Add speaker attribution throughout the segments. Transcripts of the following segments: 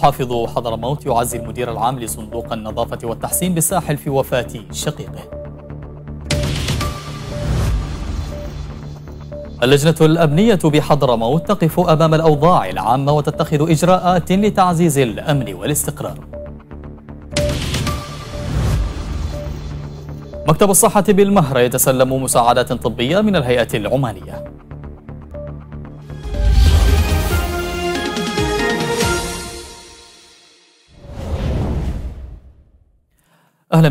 Speaker 1: محافظ حضرموت يعزي المدير العام لصندوق النظافة والتحسين بالساحل في وفاة شقيقه. اللجنة الأمنية بحضرموت تقف أمام الأوضاع العامة وتتخذ إجراءات لتعزيز الأمن والاستقرار. مكتب الصحة بالمهرة يتسلم مساعدات طبية من الهيئة العمانية.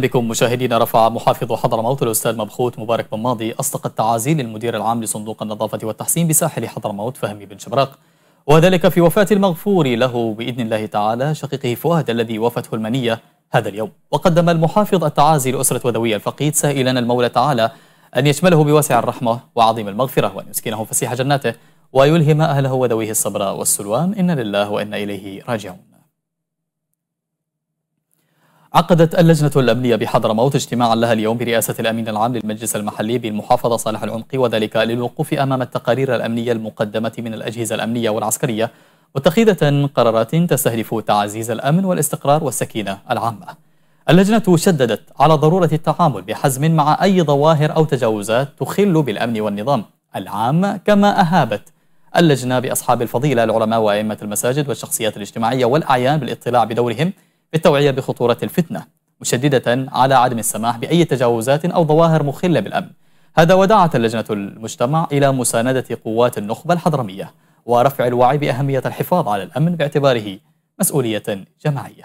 Speaker 1: بكم مشاهدينا رفع محافظ حضرموت الأستاذ مبخوت مبارك بن ماضي أصدق التعازي للمدير العام لصندوق النظافة والتحسين بساحل حضرموت فهمي بن شبراق. وذلك في وفاة المغفور له بإذن الله تعالى شقيقه فؤاد الذي وفته المنية هذا اليوم. وقدم المحافظ التعازي لأسرة وذوي الفقيد سائلا المولى تعالى أن يشمله بواسع الرحمة وعظيم المغفرة وأن يسكنه فسيح جناته ويلهم أهله وذويه الصبر والسلوان. إنا لله وإنا إليه راجعون. عقدت اللجنة الأمنية بحضرموت اجتماعا لها اليوم برئاسة الأمين العام للمجلس المحلي بالمحافظة صالح العمقي وذلك للوقوف أمام التقارير الأمنية المقدمة من الأجهزة الأمنية والعسكرية متخذة قرارات تستهدف تعزيز الأمن والاستقرار والسكينة العامة. اللجنة شددت على ضرورة التعامل بحزم مع أي ظواهر أو تجاوزات تخل بالأمن والنظام العام كما أهابت اللجنة بأصحاب الفضيلة العلماء وأئمة المساجد والشخصيات الاجتماعية والأعيان بالاطلاع بدورهم بالتوعية بخطورة الفتنة مشددة على عدم السماح بأي تجاوزات أو ظواهر مخلة بالأمن. هذا ودعت اللجنة المجتمع إلى مساندة قوات النخبة الحضرمية ورفع الوعي بأهمية الحفاظ على الأمن باعتباره مسؤولية جماعية.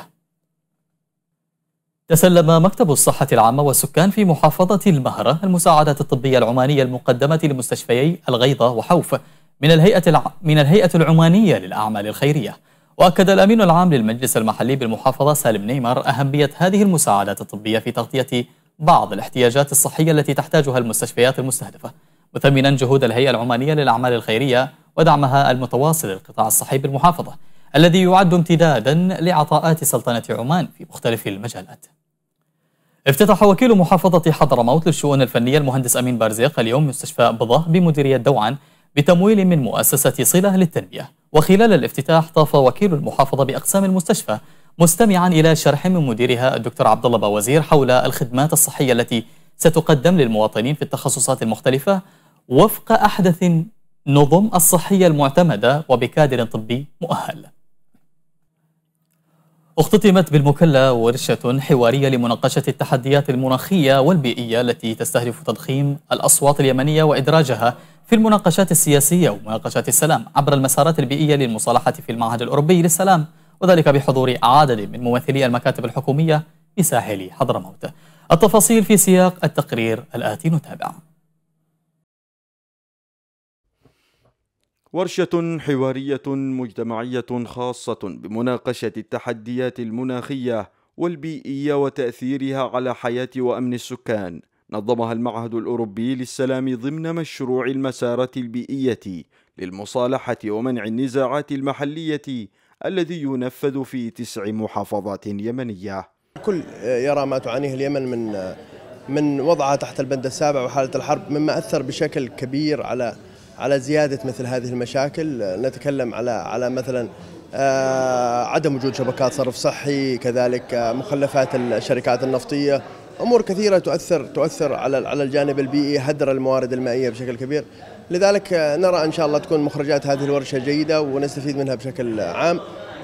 Speaker 1: تسلم مكتب الصحة العامة والسكان في محافظة المهرة المساعدات الطبية العمانية المقدمة لمستشفيي الغيضة وحوف من الهيئة الع... من الهيئة العمانية للأعمال الخيرية. وأكد الأمين العام للمجلس المحلي بالمحافظة سالم نيمر أهمية هذه المساعدات الطبية في تغطية بعض الاحتياجات الصحية التي تحتاجها المستشفيات المستهدفة مثمنا جهود الهيئة العمانية للأعمال الخيرية ودعمها المتواصل للقطاع الصحي بالمحافظة الذي يعد امتدادا لعطاءات سلطنة عمان في مختلف المجالات. افتتح وكيل محافظة حضرموت للشؤون الفنية المهندس أمين بارزيق اليوم مستشفى بضه بمديرية دوعان بتمويل من مؤسسة صلة للتنمية. وخلال الافتتاح طاف وكيل المحافظة بأقسام المستشفى مستمعا إلى شرح من مديرها الدكتور عبد الله باوزير حول الخدمات الصحية التي ستقدم للمواطنين في التخصصات المختلفة وفق أحدث نظم الصحية المعتمدة وبكادر طبي مؤهل. اختتمت بالمكلا ورشة حوارية لمناقشة التحديات المناخية والبيئية التي تستهدف تضخيم الأصوات اليمنية وإدراجها في المناقشات السياسية ومناقشات السلام عبر المسارات البيئية للمصالحة في المعهد الأوروبي للسلام وذلك بحضور عدد من ممثلي المكاتب الحكومية بساحل حضرموت. التفاصيل في سياق التقرير الآتي نتابع.
Speaker 2: ورشة حوارية مجتمعية خاصة بمناقشة التحديات المناخية والبيئية وتأثيرها على حياة وأمن السكان. نظمها المعهد الأوروبي للسلام ضمن مشروع المسارات البيئية للمصالحة ومنع النزاعات المحلية الذي ينفذ في تسع محافظات يمنية.
Speaker 3: الكل يرى ما تعانيه اليمن من من وضعها تحت البند السابع وحالة الحرب مما أثر بشكل كبير على على زيادة مثل هذه المشاكل. نتكلم على على مثلا آه، عدم وجود شبكات صرف صحي كذلك مخلفات الشركات النفطية أمور كثيرة تؤثر تؤثر على على الجانب البيئي هدر الموارد المائية بشكل كبير. لذلك نرى إن شاء الله تكون مخرجات هذه الورشة جيدة ونستفيد منها بشكل عام.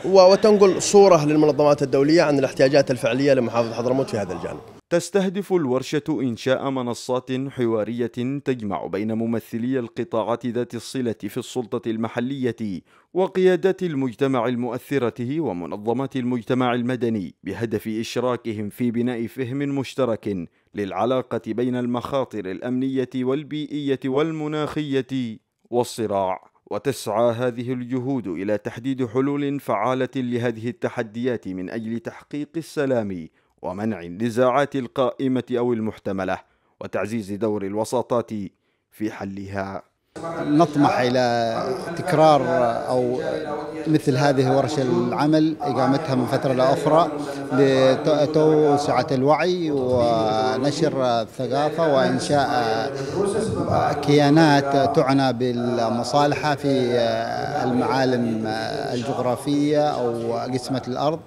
Speaker 3: وتنقل صورة للمنظمات الدولية عن الاحتياجات الفعلية لمحافظة حضرموت في هذا الجانب.
Speaker 2: تستهدف الورشة إنشاء منصات حوارية تجمع بين ممثلي القطاعات ذات الصلة في السلطة المحلية وقيادات المجتمع المؤثرة ومنظمات المجتمع المدني بهدف إشراكهم في بناء فهم مشترك للعلاقة بين المخاطر الأمنية والبيئية والمناخية والصراع. وتسعى هذه الجهود إلى تحديد حلول فعالة لهذه التحديات من أجل تحقيق السلام ومنع النزاعات القائمة أو المحتملة وتعزيز دور الوساطات في حلها.
Speaker 4: نطمح إلى تكرار أو مثل هذه ورش العمل إقامتها من فترة لأخرى لتوسعة الوعي ونشر الثقافة وإنشاء كيانات تعنى بالمصالحة في المعالم الجغرافية أو قسمة الأرض.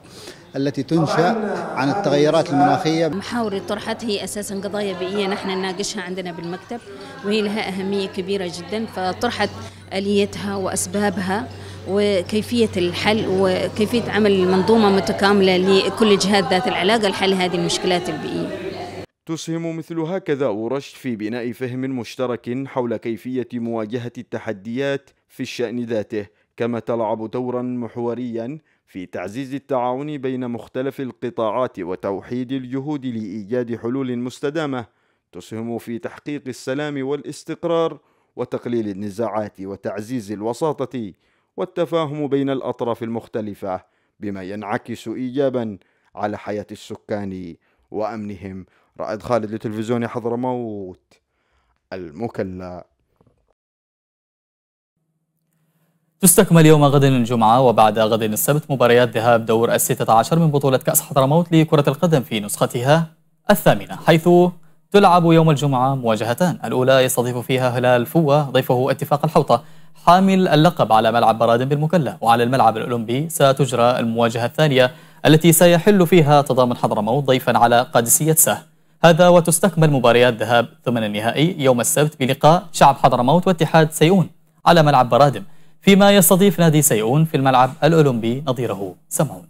Speaker 4: التي تنشأ عن التغيرات المناخية.
Speaker 5: محاور طرحت هي أساسا قضايا بيئية نحن نناقشها عندنا بالمكتب وهي لها أهمية كبيرة جدا فطرحت آليتها وأسبابها وكيفية الحل وكيفية عمل منظومة متكاملة لكل الجهات ذات العلاقة لحل هذه المشكلات البيئية.
Speaker 2: تسهم مثل هكذا ورش في بناء فهم مشترك حول كيفية مواجهة التحديات في الشأن ذاته كما تلعب دورا محوريا في تعزيز التعاون بين مختلف القطاعات وتوحيد الجهود لإيجاد حلول مستدامة تسهم في تحقيق السلام والاستقرار وتقليل النزاعات وتعزيز الوساطة والتفاهم بين الأطراف المختلفة بما ينعكس إيجابا على حياة السكان وأمنهم. رائد خالد لتلفزيون حضرموت المكلا.
Speaker 1: تستكمل يوم غد الجمعة وبعد غد السبت مباريات ذهاب دور الستة عشر من بطولة كأس حضرموت لكرة القدم في نسختها الثامنة حيث تلعب يوم الجمعة مواجهتان الأولى يستضيف فيها هلال فوة ضيفه اتفاق الحوطة حامل اللقب على ملعب برادن بالمكلا وعلى الملعب الأولمبي ستجرى المواجهة الثانية التي سيحل فيها تضامن حضرموت ضيفا على قادسية سه. هذا وتستكمل مباريات ذهاب ثمن النهائي يوم السبت بلقاء شعب حضرموت واتحاد سيئون على ملعب برادم فيما يستضيف نادي سيئون في الملعب الأولمبي نظيره سمعون.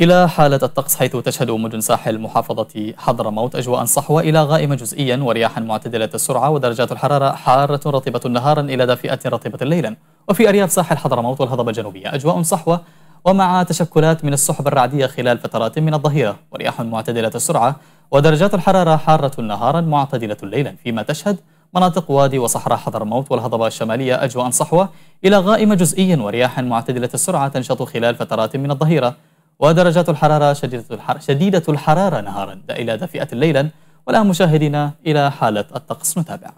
Speaker 1: إلى حالة الطقس حيث تشهد مدن ساحل محافظة حضرموت أجواء صحوة إلى غائمة جزئيا ورياحا معتدلة السرعة ودرجات الحرارة حارة رطبة نهارا إلى دافئة رطبة ليلا وفي أرياف ساحل حضرموت والهضبة الجنوبية. أجواء صحوة ومع تشكلات من السحب الرعدية خلال فترات من الظهيرة. ورياح معتدلة السرعة ودرجات الحرارة حارة نهارا معتدلة ليلا فيما تشهد مناطق وادي وصحراء حضرموت والهضبة الشمالية أجواء صحوة إلى غائمة جزئيا ورياح معتدلة السرعة تنشط خلال فترات من الظهيرة ودرجات الحرارة شديدة, الحر... شديدة الحرارة نهارا إلى دافئة ليلا والآن مشاهدينا إلى حالة الطقس نتابع.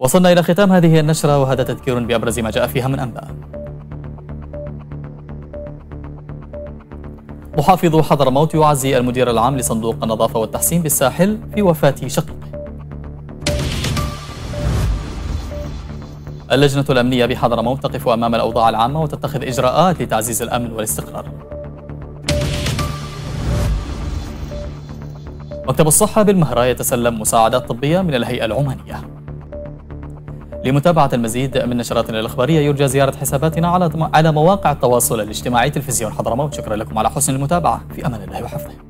Speaker 1: وصلنا إلى ختام هذه النشرة وهذا تذكير بأبرز ما جاء فيها من أنباء. محافظ حضرموت يعزي المدير العام لصندوق النظافة والتحسين بالساحل في وفاة شقيقه. اللجنة الأمنية بحضرموت تقف أمام الأوضاع العامة وتتخذ إجراءات لتعزيز الأمن والاستقرار. مكتب الصحة بالمهرة يتسلم مساعدات طبية من الهيئة العمانية. لمتابعة المزيد من نشراتنا الإخبارية يرجى زيارة حساباتنا على على مواقع التواصل الاجتماعي تلفزيون حضرموت. شكرا لكم على حسن المتابعة. في أمان الله وحفظه.